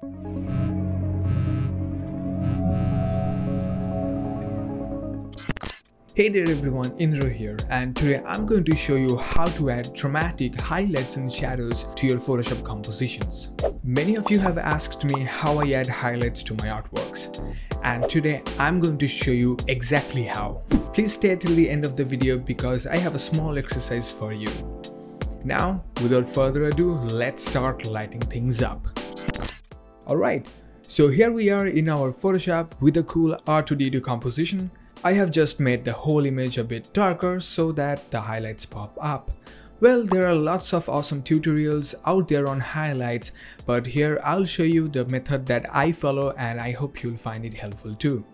Hey there everyone, Indra here and today I'm going to show you how to add dramatic highlights and shadows to your Photoshop compositions. Many of you have asked me how I add highlights to my artworks and today I'm going to show you exactly how. Please stay till the end of the video because I have a small exercise for you. Now, without further ado, let's start lighting things up. Alright, so here we are in our Photoshop with a cool R2D2 composition I have just made the whole image a bit darker so that the highlights pop up. Well, there are lots of awesome tutorials out there on highlights, but here I'll show you the method that I follow and I hope you'll find it helpful too.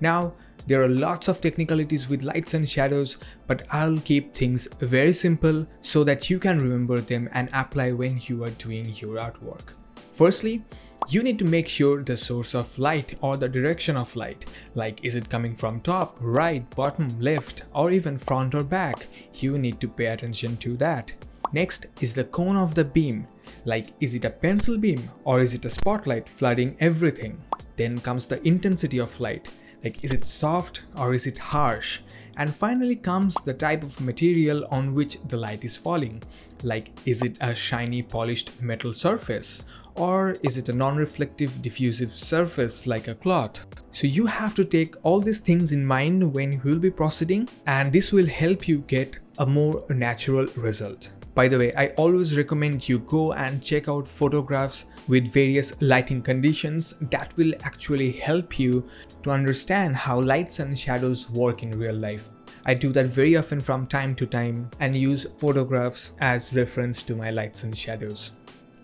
Now, there are lots of technicalities with lights and shadows, but I'll keep things very simple so that you can remember them and apply when you are doing your artwork. Firstly, you need to make sure the source of light or the direction of light, like is it coming from top, right, bottom, left, or even front or back, you need to pay attention to that. Next is the cone of the beam, like is it a pencil beam or is it a spotlight flooding everything. Then comes the intensity of light, like is it soft or is it harsh. And finally comes the type of material on which the light is falling, like is it a shiny polished metal surface or is it a non-reflective diffusive surface like a cloth? So you have to take all these things in mind when you will be proceeding and this will help you get a more natural result. By the way, I always recommend you go and check out photographs with various lighting conditions that will actually help you to understand how lights and shadows work in real life. I do that very often from time to time and use photographs as reference to my lights and shadows.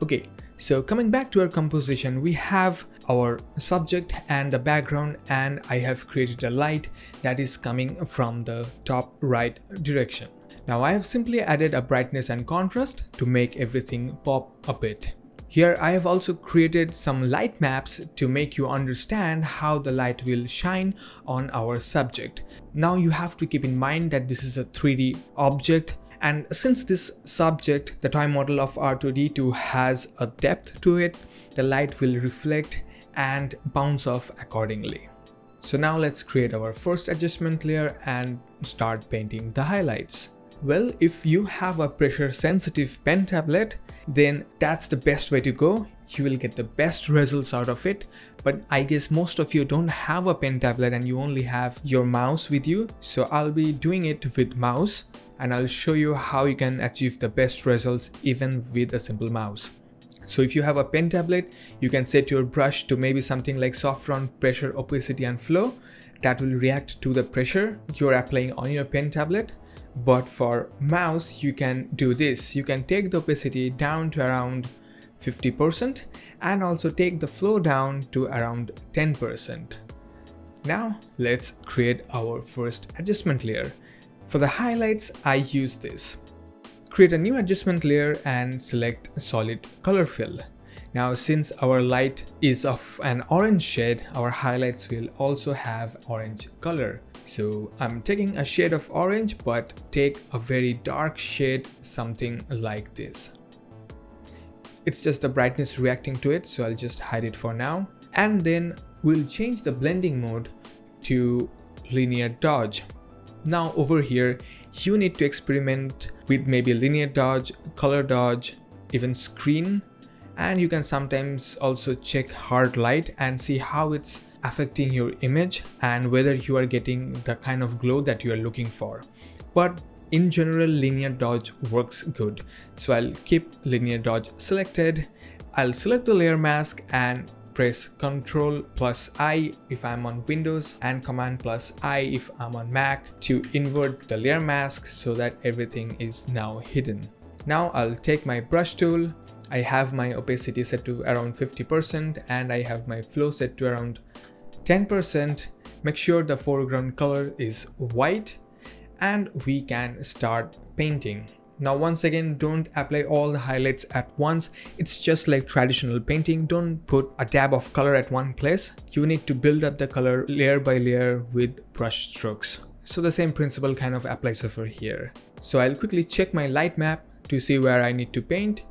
Okay, so coming back to our composition, we have our subject and the background and I have created a light that is coming from the top right direction. Now I have simply added a brightness and contrast to make everything pop a bit. Here I have also created some light maps to make you understand how the light will shine on our subject. Now you have to keep in mind that this is a 3D object and since this subject, the toy model of R2D2 has a depth to it, the light will reflect and bounce off accordingly. So now let's create our first adjustment layer and start painting the highlights. Well, if you have a pressure sensitive pen tablet, then that's the best way to go. You will get the best results out of it. But I guess most of you don't have a pen tablet and you only have your mouse with you. So I'll be doing it with mouse and I'll show you how you can achieve the best results even with a simple mouse. So if you have a pen tablet, you can set your brush to maybe something like soft round pressure, opacity and flow that will react to the pressure you're applying on your pen tablet. But for mouse, you can do this. You can take the opacity down to around 50% and also take the flow down to around 10%. Now let's create our first adjustment layer. For the highlights, I use this. Create a new adjustment layer and select solid color fill. Now since our light is of an orange shade, our highlights will also have orange color. So I'm taking a shade of orange but take a very dark shade, something like this. It's just the brightness reacting to it, so I'll just hide it for now. And then we'll change the blending mode to linear dodge. Now over here, you need to experiment with maybe linear dodge, color dodge, even screen. And you can sometimes also check hard light and see how it's affecting your image and whether you are getting the kind of glow that you are looking for. But in general, linear dodge works good. So I'll keep linear dodge selected. I'll select the layer mask and press Ctrl plus I if I'm on Windows and Command plus I if I'm on Mac to invert the layer mask so that everything is now hidden. Now I'll take my brush tool. I have my opacity set to around 50% and I have my flow set to around 10%. Make sure the foreground color is white and we can start painting. Now once again don't apply all the highlights at once, it's just like traditional painting, don't put a dab of color at one place. You need to build up the color layer by layer with brush strokes. So the same principle kind of applies over here. So I'll quickly check my light map to see where I need to paint.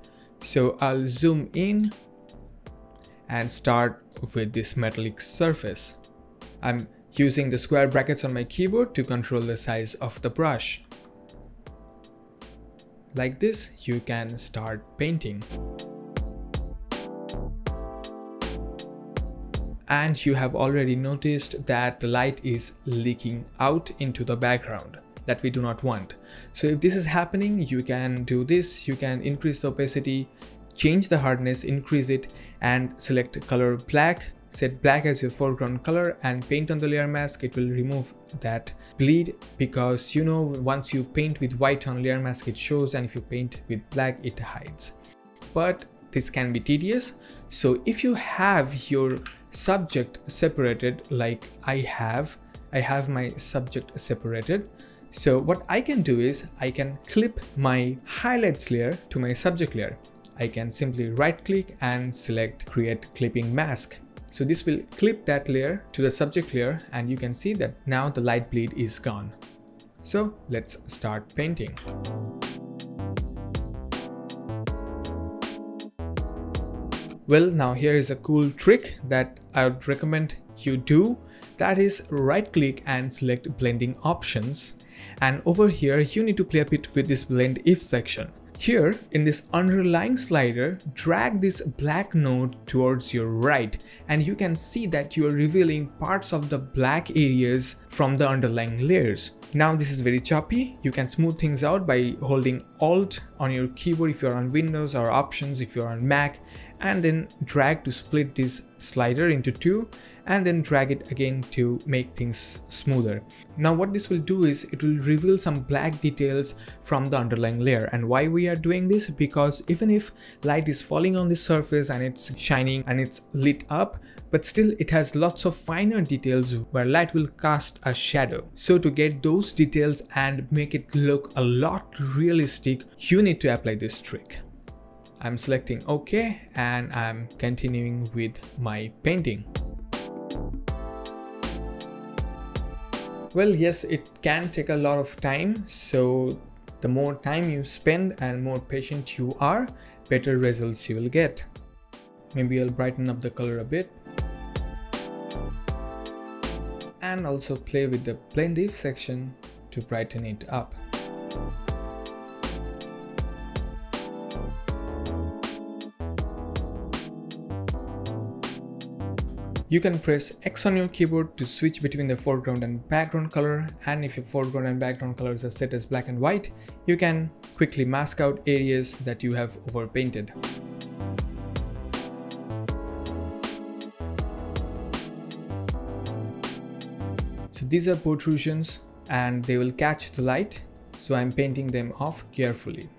So I'll zoom in and start with this metallic surface. I'm using the square brackets on my keyboard to control the size of the brush. Like this, you can start painting. And you have already noticed that the light is leaking out into the background that we do not want. So if this is happening, you can do this, you can increase the opacity, change the hardness, increase it and select color black set black as your foreground color and paint on the layer mask. It will remove that bleed because you know once you paint with white on layer mask it shows and if you paint with black it hides. But this can be tedious. So if you have your subject separated like I have I have my subject separated. So what I can do is I can clip my highlights layer to my subject layer. I can simply right click and select create clipping mask so this will clip that layer to the subject layer and you can see that now the light bleed is gone. So let's start painting. Well, now here is a cool trick that I would recommend you do. That is right click and select blending options. And over here, you need to play a bit with this blend if section. Here, in this underlying slider, drag this black node towards your right and you can see that you are revealing parts of the black areas from the underlying layers. Now this is very choppy, you can smooth things out by holding Alt on your keyboard if you're on Windows or Options if you're on Mac and then drag to split this slider into two and then drag it again to make things smoother. Now what this will do is it will reveal some black details from the underlying layer and why we are doing this because even if light is falling on the surface and it's shining and it's lit up but still it has lots of finer details where light will cast a shadow. So to get those details and make it look a lot realistic you need to apply this trick. I'm selecting OK and I'm continuing with my painting. Well, yes, it can take a lot of time. So the more time you spend and more patient you are, better results you will get. Maybe I'll brighten up the color a bit. And also play with the blend if section to brighten it up. You can press X on your keyboard to switch between the foreground and background color and if your foreground and background colors are set as black and white, you can quickly mask out areas that you have overpainted. So these are protrusions and they will catch the light, so I'm painting them off carefully.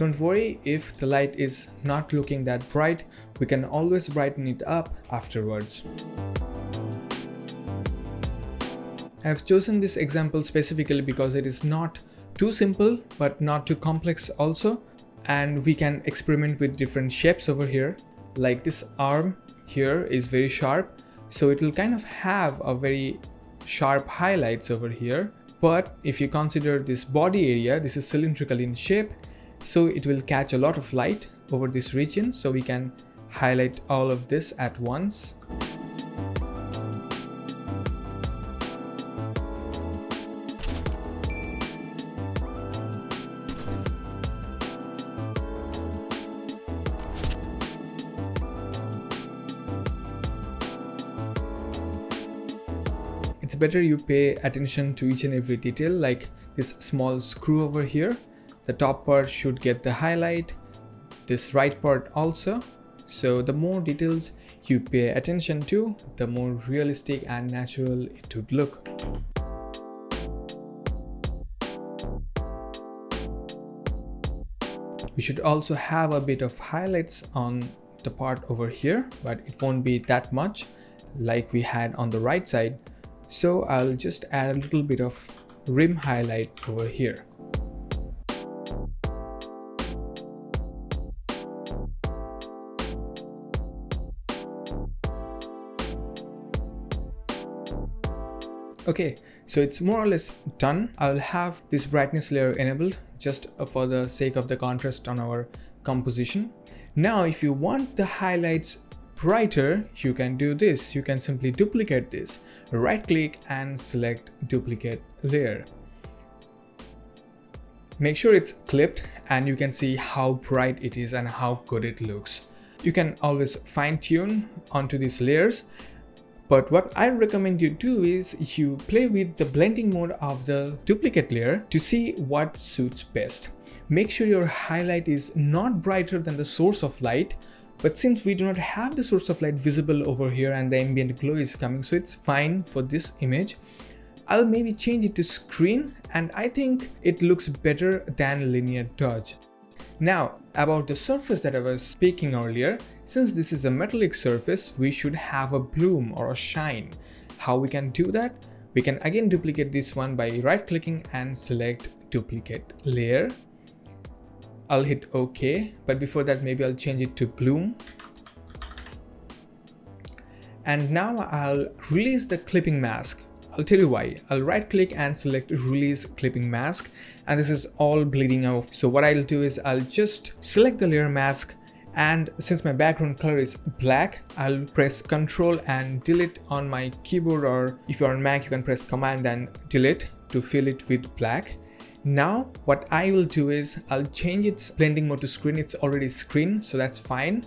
Don't worry if the light is not looking that bright, we can always brighten it up afterwards. I have chosen this example specifically because it is not too simple but not too complex also and we can experiment with different shapes over here like this arm here is very sharp so it will kind of have a very sharp highlights over here but if you consider this body area this is cylindrical in shape so it will catch a lot of light over this region so we can highlight all of this at once. It's better you pay attention to each and every detail like this small screw over here the top part should get the highlight this right part also. So the more details you pay attention to the more realistic and natural it would look. We should also have a bit of highlights on the part over here but it won't be that much like we had on the right side. So I'll just add a little bit of rim highlight over here Okay, so it's more or less done. I'll have this brightness layer enabled just uh, for the sake of the contrast on our composition. Now if you want the highlights brighter, you can do this. You can simply duplicate this. Right click and select duplicate layer. Make sure it's clipped and you can see how bright it is and how good it looks. You can always fine tune onto these layers but what I recommend you do is you play with the blending mode of the duplicate layer to see what suits best. Make sure your highlight is not brighter than the source of light but since we do not have the source of light visible over here and the ambient glow is coming so it's fine for this image I'll maybe change it to screen and I think it looks better than linear dodge. Now about the surface that I was speaking earlier, since this is a metallic surface, we should have a bloom or a shine. How we can do that? We can again duplicate this one by right clicking and select duplicate layer. I'll hit OK, but before that maybe I'll change it to bloom. And now I'll release the clipping mask I'll tell you why. I'll right click and select release clipping mask and this is all bleeding out. So what I'll do is I'll just select the layer mask and since my background color is black I'll press ctrl and delete on my keyboard or if you're on Mac you can press command and delete to fill it with black. Now what I will do is I'll change its blending mode to screen. It's already screen so that's fine.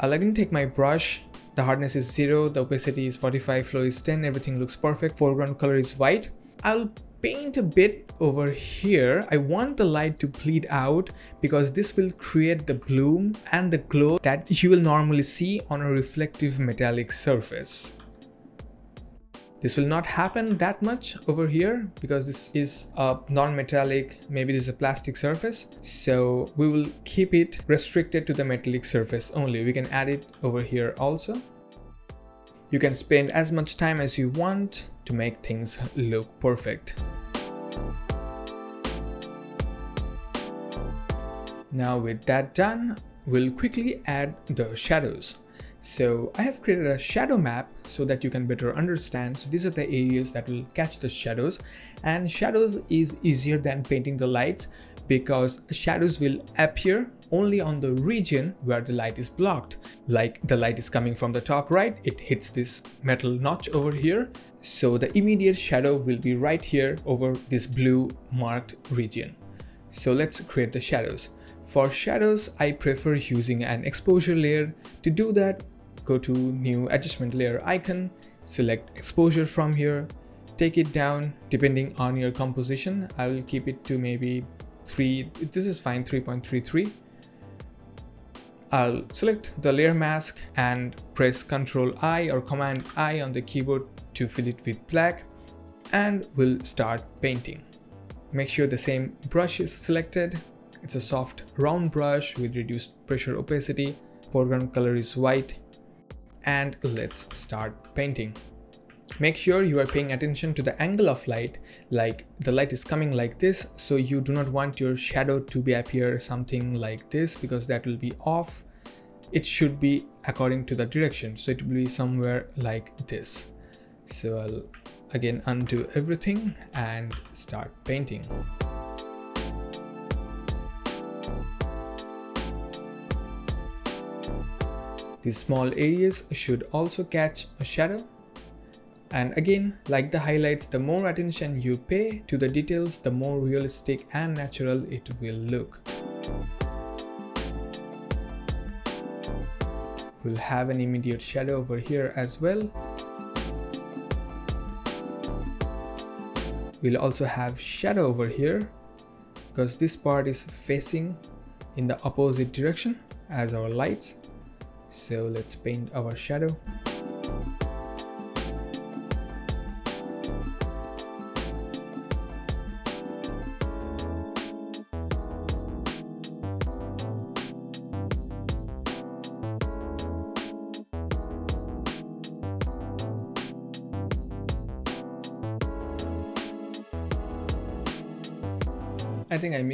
I'll again take my brush. The hardness is 0, the opacity is 45, flow is 10, everything looks perfect, foreground color is white. I'll paint a bit over here. I want the light to bleed out because this will create the bloom and the glow that you will normally see on a reflective metallic surface. This will not happen that much over here because this is a non-metallic, maybe this is a plastic surface. So we will keep it restricted to the metallic surface only. We can add it over here also. You can spend as much time as you want to make things look perfect. Now with that done, we'll quickly add the shadows. So I have created a shadow map so that you can better understand. So these are the areas that will catch the shadows and shadows is easier than painting the lights because shadows will appear only on the region where the light is blocked. Like the light is coming from the top right, it hits this metal notch over here. So the immediate shadow will be right here over this blue marked region. So let's create the shadows. For shadows, I prefer using an exposure layer. To do that, go to new adjustment layer icon, select exposure from here, take it down depending on your composition. I will keep it to maybe 3, this is fine, 3.33. I'll select the layer mask and press Ctrl I or Command I on the keyboard to fill it with black and we'll start painting. Make sure the same brush is selected. It's a soft round brush with reduced pressure opacity. Foreground color is white and let's start painting. Make sure you are paying attention to the angle of light, like the light is coming like this, so you do not want your shadow to be appear something like this because that will be off. It should be according to the direction, so it will be somewhere like this. So I'll again undo everything and start painting. These small areas should also catch a shadow. And again, like the highlights, the more attention you pay to the details, the more realistic and natural it will look. We'll have an immediate shadow over here as well. We'll also have shadow over here because this part is facing in the opposite direction as our lights so let's paint our shadow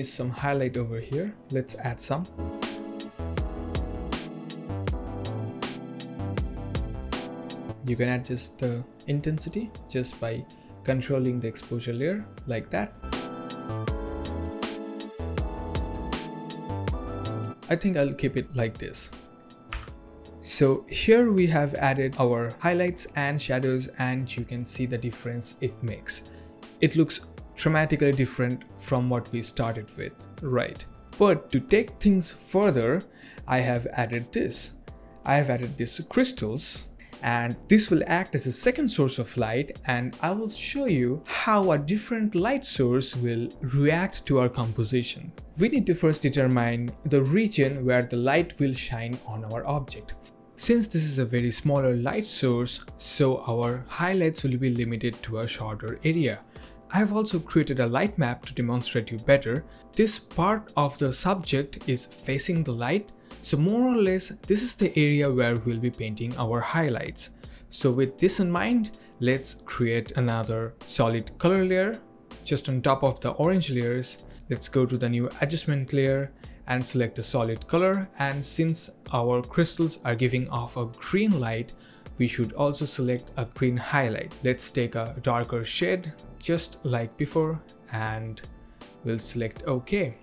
I think I missed some highlight over here. Let's add some. You can adjust the intensity just by controlling the exposure layer like that. I think I'll keep it like this. So here we have added our highlights and shadows and you can see the difference it makes. It looks dramatically different from what we started with, right? But to take things further, I have added this. I have added these crystals and this will act as a second source of light and I will show you how a different light source will react to our composition. We need to first determine the region where the light will shine on our object. Since this is a very smaller light source, so our highlights will be limited to a shorter area. I have also created a light map to demonstrate you better. This part of the subject is facing the light so more or less, this is the area where we'll be painting our highlights. So with this in mind, let's create another solid color layer just on top of the orange layers. Let's go to the new adjustment layer and select a solid color. And since our crystals are giving off a green light, we should also select a green highlight. Let's take a darker shade just like before and we'll select OK.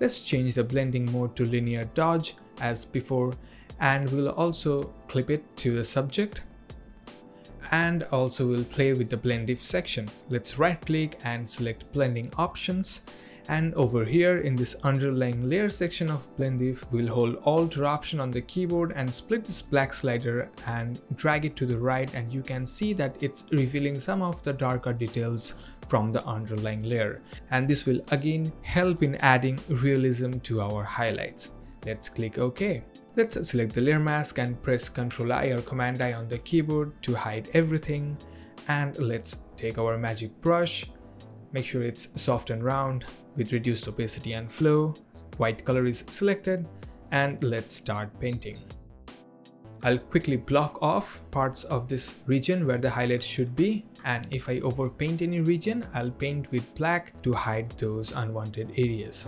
Let's change the blending mode to linear dodge as before and we'll also clip it to the subject and also we'll play with the blend if section. Let's right click and select blending options and over here in this underlying layer section of blend if we'll hold alt or option on the keyboard and split this black slider and drag it to the right and you can see that it's revealing some of the darker details from the underlying layer and this will again help in adding realism to our highlights. Let's click OK. Let's select the layer mask and press Ctrl I or Command I on the keyboard to hide everything. And let's take our magic brush, make sure it's soft and round with reduced opacity and flow. White color is selected and let's start painting. I'll quickly block off parts of this region where the highlight should be and if I overpaint any region, I'll paint with black to hide those unwanted areas.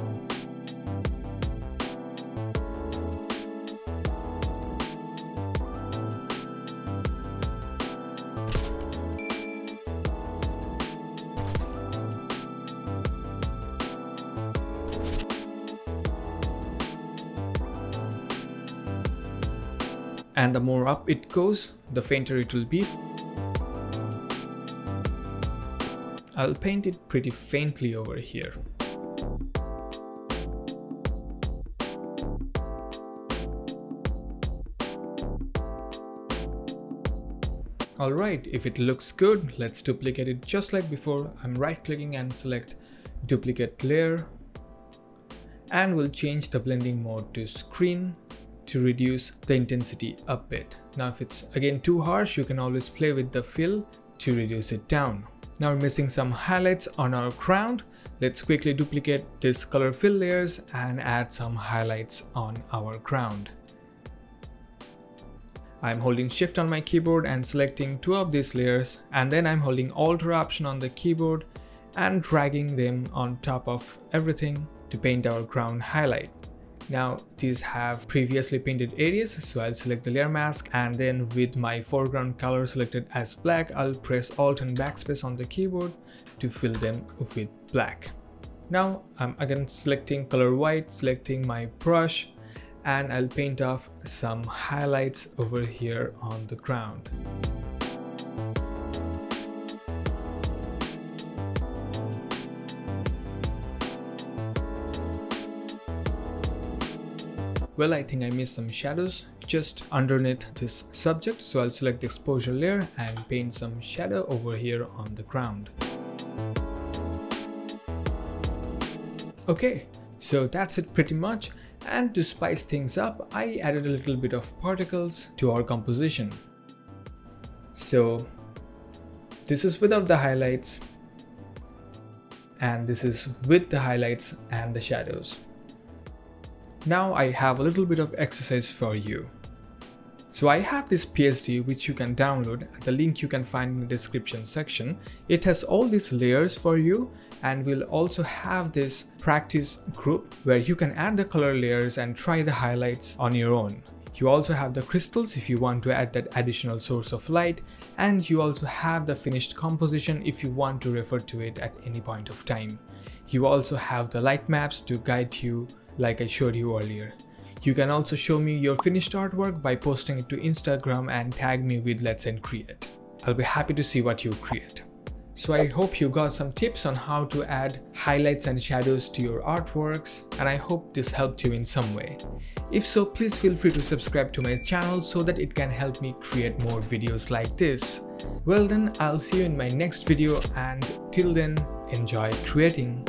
And the more up it goes, the fainter it will be. I'll paint it pretty faintly over here. Alright, if it looks good, let's duplicate it just like before. I'm right clicking and select duplicate layer and we'll change the blending mode to screen to reduce the intensity a bit. Now if it's again too harsh, you can always play with the fill to reduce it down. Now we're missing some highlights on our ground. Let's quickly duplicate this color fill layers and add some highlights on our ground. I'm holding shift on my keyboard and selecting two of these layers and then I'm holding alt option on the keyboard and dragging them on top of everything to paint our ground highlight. Now these have previously painted areas so I'll select the layer mask and then with my foreground color selected as black I'll press alt and backspace on the keyboard to fill them with black. Now I'm again selecting color white, selecting my brush and I'll paint off some highlights over here on the ground. Well, I think I missed some shadows just underneath this subject. So I'll select the exposure layer and paint some shadow over here on the ground. Okay, so that's it pretty much. And to spice things up, I added a little bit of particles to our composition. So this is without the highlights and this is with the highlights and the shadows. Now I have a little bit of exercise for you. So I have this PSD which you can download, at the link you can find in the description section. It has all these layers for you and we'll also have this practice group where you can add the color layers and try the highlights on your own. You also have the crystals if you want to add that additional source of light and you also have the finished composition if you want to refer to it at any point of time. You also have the light maps to guide you like I showed you earlier. You can also show me your finished artwork by posting it to Instagram and tag me with Let's Encreate. I'll be happy to see what you create. So I hope you got some tips on how to add highlights and shadows to your artworks and I hope this helped you in some way. If so, please feel free to subscribe to my channel so that it can help me create more videos like this. Well then, I'll see you in my next video and till then, enjoy creating.